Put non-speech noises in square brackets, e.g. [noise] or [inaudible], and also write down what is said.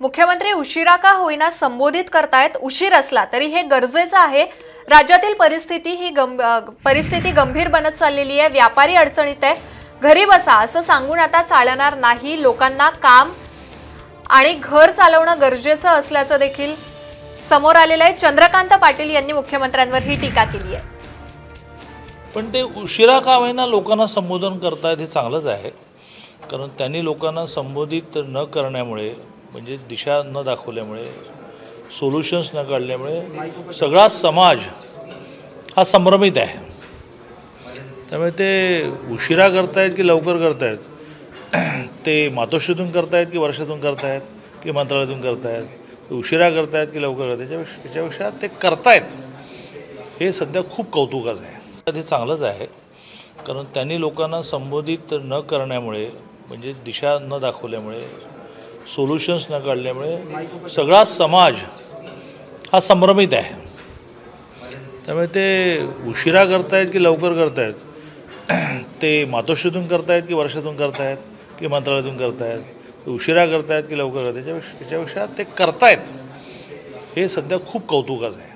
मुख्यमंत्री उशिरा का होईना संबोधित करतायत उशीर असला तरी हे गरजेचं आहे. राज्यातील परिस्थिती ही गंभ- परिस्थिती गंभीर बनत चाललेली आहे व्यापारी अडचणीत आहे. घरी बसा असं सांगून आता चालणार नाही लोकांना काम आणि घर चालवणं गरजेचं असल्याचं देखील समोर आलेलं आहे. चंद्रकांत पाटील यांनी मुख्यमंत्र्यांवर ही टीका केली आहे. पण ते उशिरा का होईना लोकांना संबोधन करतायत हे चांगलंच आहे. कारण त्यांनी लोकांना संबोधित न करण्यामुळे म्हणजे दिशा न दाखवल्यामुळे सोल्युशन्स न काढल्यामुळे सगळा समाज हा संभ्रमित आहे. त्यामुळे ते उशिरा करतायत की लवकर करतायत? ते मातोश्रीतून करतायत की वर्षातून करतायत की मंत्रालयातून करतायत? उशिरा करतायत की लवकर करतायत? त्याच्यापेक्षा त्याच्यापेक्षा ते करतायत. हे सध्या खूप कौतुकाचं आहे. ते चांगलंच आहे. कारण त्यांनी लोकांना संबोधित न करण्यामुळे म्हणजे दिशा न दाखवल्यामुळे सोल्युशन्स न काढल्यामुळे सगळा समाज हा संभ्रमित आहे. त्यामुळे ते उशिरा करतायत की लवकर करतायत? [clears throat] ते मातोश्रीतून करतायत की वर्षातून करतायत की मंत्रालयातून करतायत? उशिरा करतायत की लवकर करतायत? त्याच्यापेक्षा त्याच्यापेक्षा ते करतायत. हे सध्या खूप कौतुकाचं आहे.